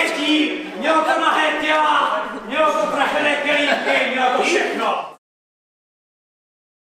pověstí, mělo to nahé těla, mělo to prašené kelíky, mělo to všechno.